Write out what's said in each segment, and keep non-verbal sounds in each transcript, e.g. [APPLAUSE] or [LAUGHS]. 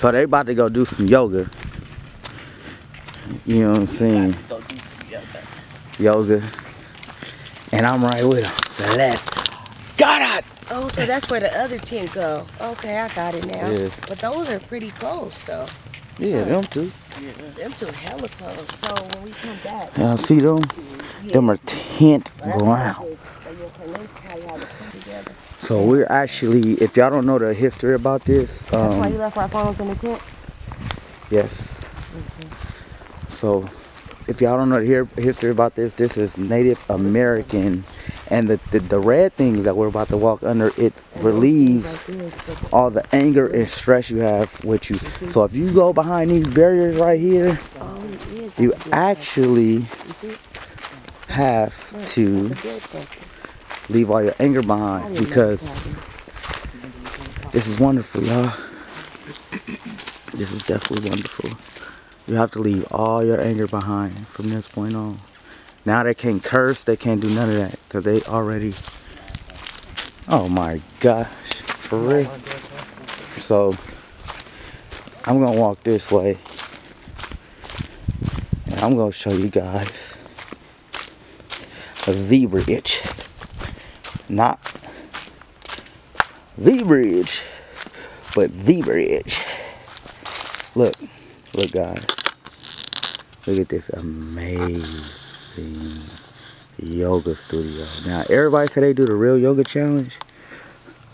So they about to go do some yoga. You know what I'm saying? Go do some yoga. Yoga. And I'm right with them. So let's got it. Oh, so that's where the other tent go. Okay, I got it now. Yeah. But those are pretty close though. Yeah, them two. Them two hella close. So when we come back, Y'all see them? Them are tent ground. So you'll can know how y'all would come together. So we're actually, if y'all don't know the history about this, That's why you um, left our phones in the tent. yes. So if y'all don't know the history about this, this is Native American, and the, the the red things that we're about to walk under, it relieves all the anger and stress you have with you. So if you go behind these barriers right here, you actually have to leave all your anger behind because this is wonderful, y'all. This is definitely wonderful. You have to leave all your anger behind from this point on. Now they can't curse, they can't do none of that because they already. Oh my gosh, for real. So I'm gonna walk this way, and I'm gonna show you guys the bridge, not the bridge, but the bridge. Look, look, guys. Look at this amazing yoga studio. Now, everybody say they do the real yoga challenge,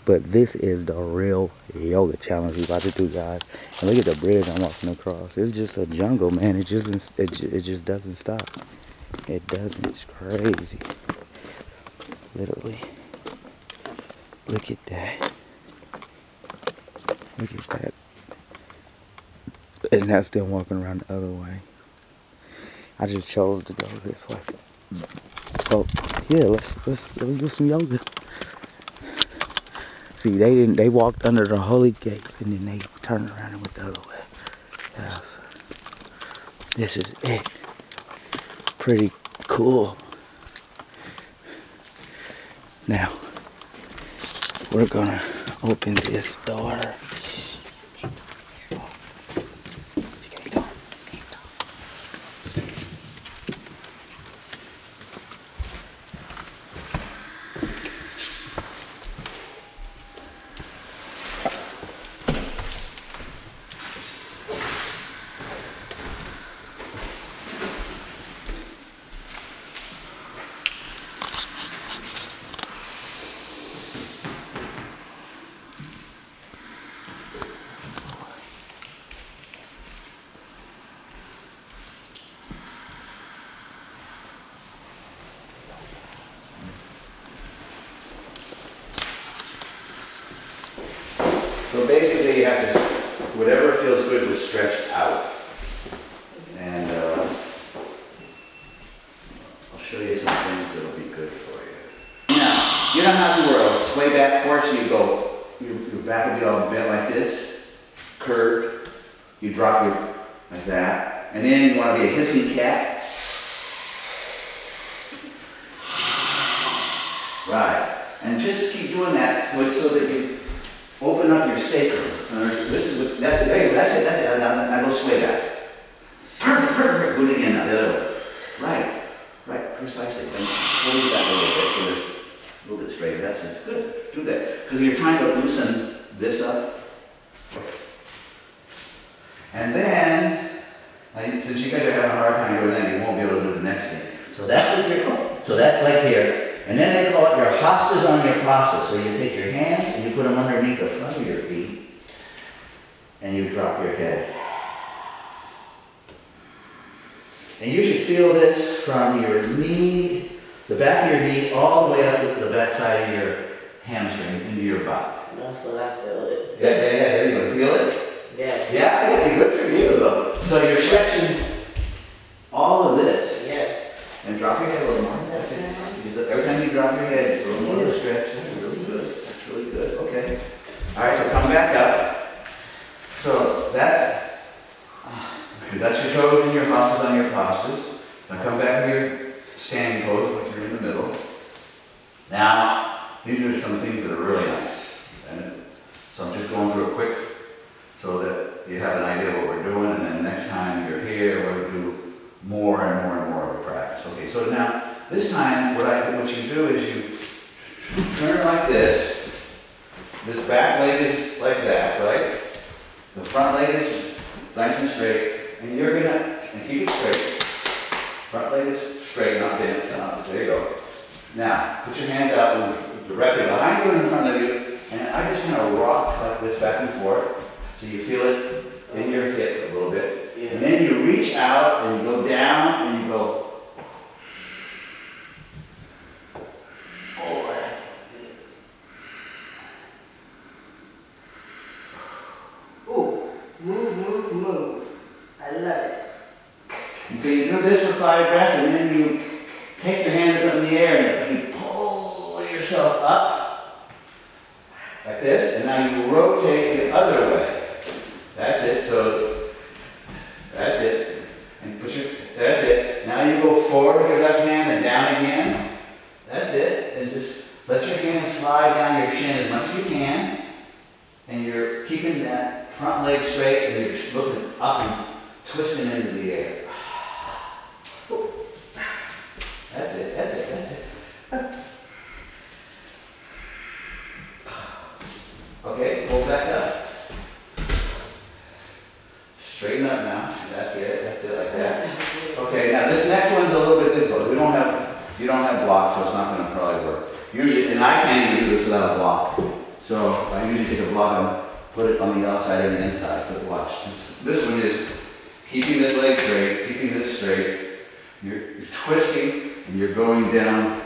but this is the real yoga challenge we about to do, guys. And look at the bridge I'm walking across. It's just a jungle, man. It just, it, it just doesn't stop. It doesn't. It's crazy. Literally. Look at that. Look at that. And that's them walking around the other way. I just chose to go this way. So yeah, let's let's let's do some yoga. See, they didn't. They walked under the holy gates and then they turned around and went the other way. This is it. Pretty cool. Now we're gonna open this door. So basically, you have to, whatever feels good was stretched out. And uh, I'll show you some things that'll be good for you. Now, you don't have to wear a sway back horse, you go, your, your back will be all bent like this, curved. You drop your, like that. And then you want to be a hissing cat. Right. And just keep doing that so that you open up your sacrum. This is what, that's it. That's it. That's it. Now, now, go sway back. Perfect. Perfect. Do again now. The other way. Right. Right. Precisely. And hold back a little bit a little bit straighter. That's it. Good. Do that. Because you're trying to loosen this up. And then, since you guys are having a hard time doing that, you won't be able to do the next thing. So that's what you're So that's like here. And then they call it your hostas on your pastas. So you take your hands and you put them underneath the front of your feet and you drop your head. And you should feel this from your knee, the back of your knee, all the way up to the back side of your hamstring into your butt. That's what I feel it. Yeah, yeah, yeah, there you go. Feel it? Yeah. Yeah, I got you. Good for you, though. So you're stretching all of this. Yeah. And drop your head a little more. Just every time you drop your head, just a little more of a stretch. That's really good. That's really good. Okay. All right, so come back up. So that's okay, that's your toes and your hostas on your pastas. Now come back to your standing pose, which you're in the middle. Now, these are some things that are really nice. And so that you have an idea of what we're doing, and then next time you're here, we'll do more and more and more of a practice. Okay, so now, this time, what I, what you do is you turn like this, this back leg is like that, right? The front leg is nice and straight, and you're gonna, and keep it straight. Front leg is straight, not not, there you go. Now, put your hand and directly behind you and in front of you, and I just kind of rock like this back and forth, so you feel it in your hip a little bit. And then you reach out and you go down and you go, Oh, Ooh, move, move, move. I love it. and so you do this for five breaths, and then you take your hands up in the air and you pull yourself up like this, and now you rotate the other way. That's it. So that's it. And push it. That's it. Now you go forward with your left hand and down again. That's it. And just let your hand slide down your shin as much as you can. And you're keeping that front leg straight and you're looking up and twisting into the air. That's it. That's it. That's it. Okay, pull back up. Straighten up now. That's it. That's it like that. Okay, now this next one's a little bit difficult. We don't have, you don't have blocks, so it's not gonna probably work. Usually, and I can't even do this without a block. So I usually take a block and put it on the outside and the inside, but watch. This one is keeping this leg straight, keeping this straight. You're, you're twisting and you're going down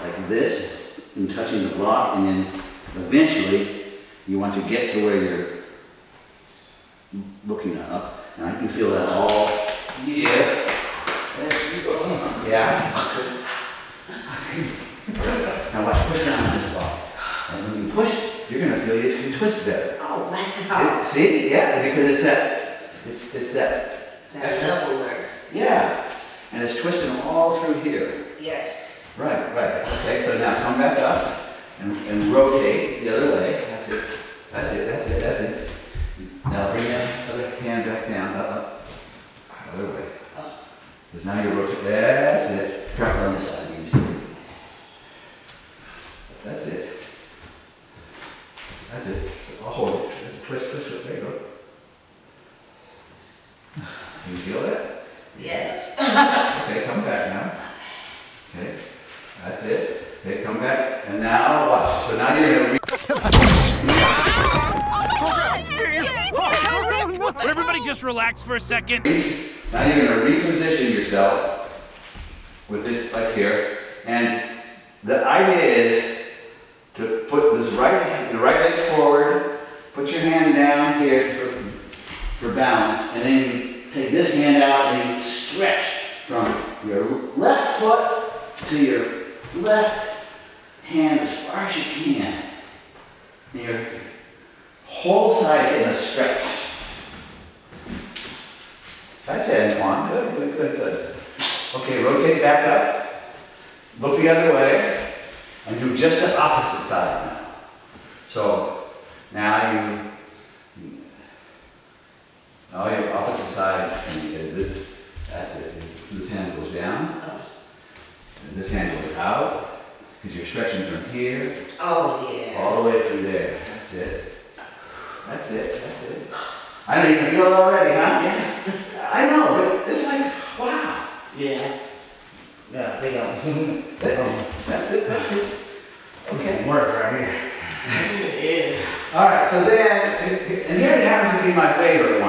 like this and touching the block and then eventually you want to get to where you're looking up. And I can feel that all. Yeah. There you go. Yeah. [LAUGHS] now watch, push down on this block. And when you push, you're gonna feel you can twist better. Oh, wow. It- See? Yeah, because it's that, it's, it's that, That leveler. yeah. And it's twisting all through here. Yes. Right, right. Okay, so now come back up and, and rotate the other way. That's it. That's it, that's it, that's it. Now bring that other hand back down, up, up. Other way. Because now you're rotating, that's it. Drop it on this side, easy. That's it. That's it. I'll hold it. Twist, twist, twist. There you go. You feel that? Yes. Okay, come back now. Okay, that's it. Okay, come back. And now watch. So now you're gonna. Re- Everybody just relax for a second. now you're gonna reposition yourself with this like here. And the idea is to put this right the right leg forward. Put your hand down here for for balance, and then you take this hand out and you stretch from your left foot to your left hand as far as you can. And your whole side's in a stretch. That's it, Antoine. Good, good, good, good. Okay, rotate back up. Look the other way. And do just the opposite side now. So now you Oh, your opposite side, and you get this, that's it. This hand goes down, and this hand goes out, because you're stretching from here Oh, yeah. all the way through there. That's it. That's it, that's it. I know you can feel it already, huh? Yes. I know, but it's like, wow. Yeah. Yeah, they go. That's that's it, that's it. Okay. Work right here. [LAUGHS] Yeah. All right, so then, and here it happens to be my favorite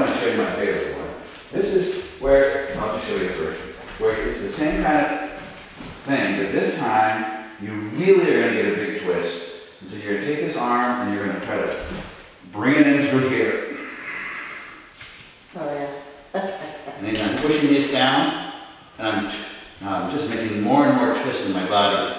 I'm going to show you my favorite one. This is where, I'll just show you first, where it's the same kind of thing, but this time you really are going to get a big twist. And so you're going to take this arm and you're going to try to bring it in through here. Oh, yeah. And then I'm pushing this down, and I'm, I'm just making more and more twists in my body.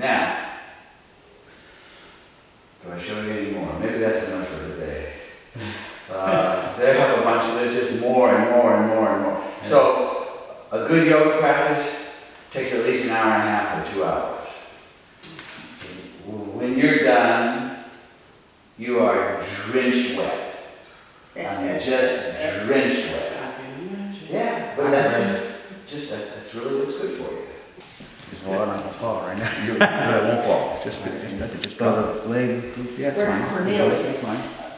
Now, do I show you any more? Maybe that's enough for today. uh, [LAUGHS] they have a bunch of, there's just more and more and more and more. So, a good yoga practice takes at least an hour and a half or two hours. When you're done, you are drenched wet. I mean, just drenched wet. Yeah, but that's just, that's, that's really what's good for you. It's water on the fall right now. You, you won't fall, just, just, that's it, just So cover. the legs. Yeah, that's Where's fine. Cornelia? That's fine.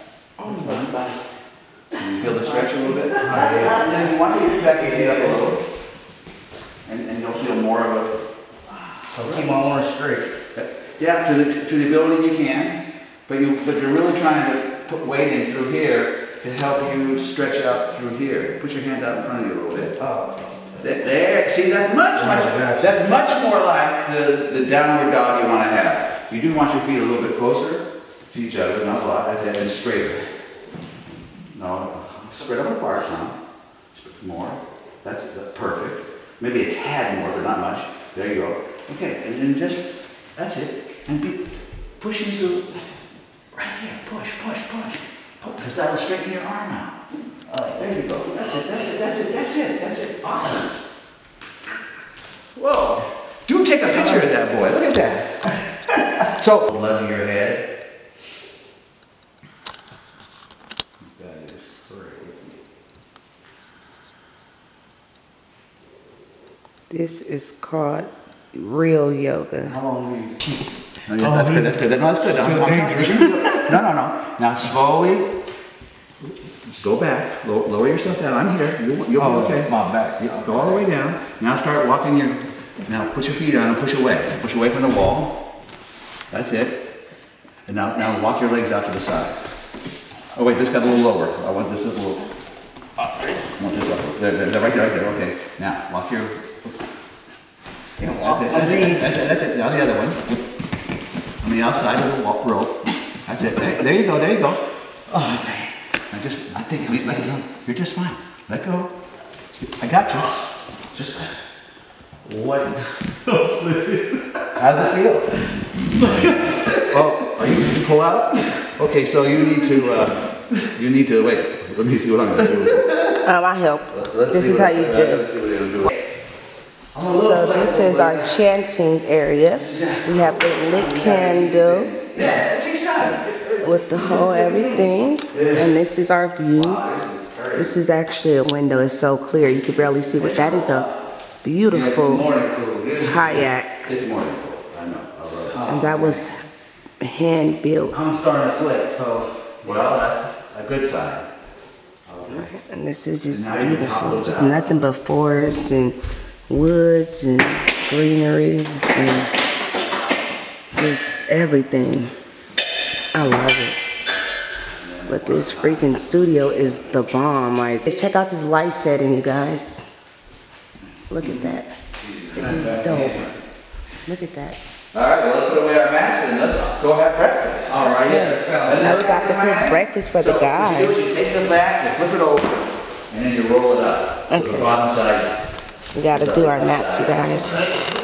Oh that's fine. Can you feel the stretch a little bit? And then if you want to get back your head up a little, and, and you'll feel more of a, So keep on one straight. yeah, to the, to the ability you can, but you, but you're really trying to put weight in through here to help you stretch out through here. Put your hands out in front of you a little bit. Oh. There, see, that's much, much, that's much more like the, the downward dog you want to have. You do want your feet a little bit closer to each other, not a lot, and straighter. No, spread them apart some, Spread more, that's, that's perfect. Maybe a tad more, but not much. There you go. Okay, and then just, that's it, and be pushing through, right here, push, push, push. Because that'll straighten your arm out. Uh, there you go. That's it, that's it, that's it, that's it, that's it. Awesome. Whoa. Do take a picture of that boy. Look at that. [LAUGHS] so, Blood to your head. that is great. This is called real yoga. How long do you teach? Oh, yeah, that's good, that's good. No, that's good. I'm- I'm- No, no, no. Now slowly, go back, Low- lower yourself down. I'm here. You'll, you'll be Oh, okay. my back. Yeah, Go all the way down. Now start walking your, now put your feet down and push away. Push away from the wall. That's it. And now, now walk your legs out to the side. Oh wait, this got a little lower. I want this a little, I want this up. There, there, there, right there, right there, okay. Now, walk your, Can't walk that's it, that's it, that's it, that's it. Now the other one. On the outside of the walk rope. That's it. There, there you go, there you go. Oh, man. Now just, I think, let let go. You're just fine. Let go. I got you. Just, What? how's it feel? [LAUGHS] Oh, are you, did you pull out? Okay, so you need to, uh, you need to, wait, let me see what I'm gonna do. Um, I help. Let's This see is what- how you do. Let's see what it'll do. So this is our chanting area. We have a lit candle Yeah, it takes time. With the whole everything. And this is our view. This is actually a window. It's so clear. You can barely see, but that is a beautiful Morning. It is- kayak. It's morning cool. I know, I love it. And that was hand built. I'm starting to sweat, so. Well, that's a good sign. And this is just Now you can beautiful. Just nothing but forests and woods and greenery and just everything. I love it. But this freaking studio is the bomb. Like, check out this light setting, you guys. Look at that. It's just dope. Look at that. All right, well, let's put away our masks and let's go have breakfast. All right, yeah. Now we got to cook breakfast for the So, what you do guys. is you take them back, you flip it over, and then you roll it up. to The bottom side. We got to do our naps, you guys.